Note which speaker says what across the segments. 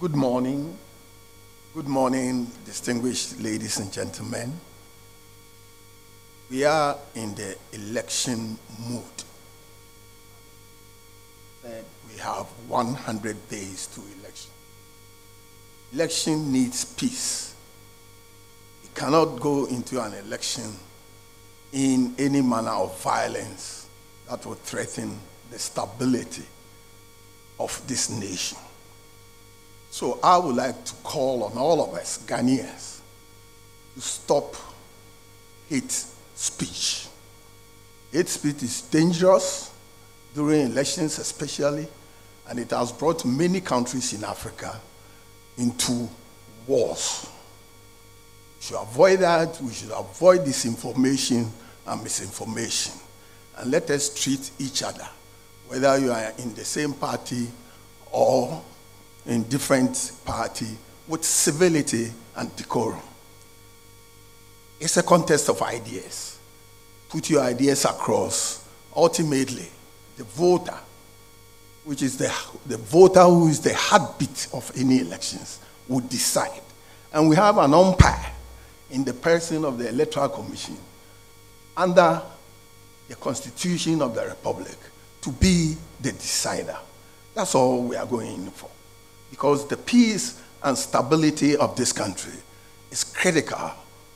Speaker 1: Good morning. Good morning, distinguished ladies and gentlemen. We are in the election mood. And we have 100 days to election. Election needs peace. We cannot go into an election in any manner of violence that would threaten the stability of this nation. So I would like to call on all of us, Ghanaians, to stop hate speech. Hate speech is dangerous during elections, especially, and it has brought many countries in Africa into wars. We should avoid that. We should avoid disinformation and misinformation. And let us treat each other, whether you are in the same party or in different party, with civility and decorum. It's a contest of ideas. Put your ideas across. Ultimately, the voter, which is the, the voter who is the heartbeat of any elections, will decide. And we have an umpire in the person of the Electoral Commission under the Constitution of the Republic to be the decider. That's all we are going for. Because the peace and stability of this country is critical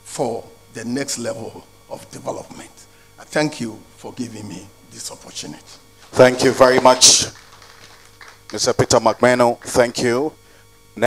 Speaker 1: for the next level of development. I thank you for giving me this opportunity.
Speaker 2: Thank you very much, Mr. Peter Mac Manu. Thank you.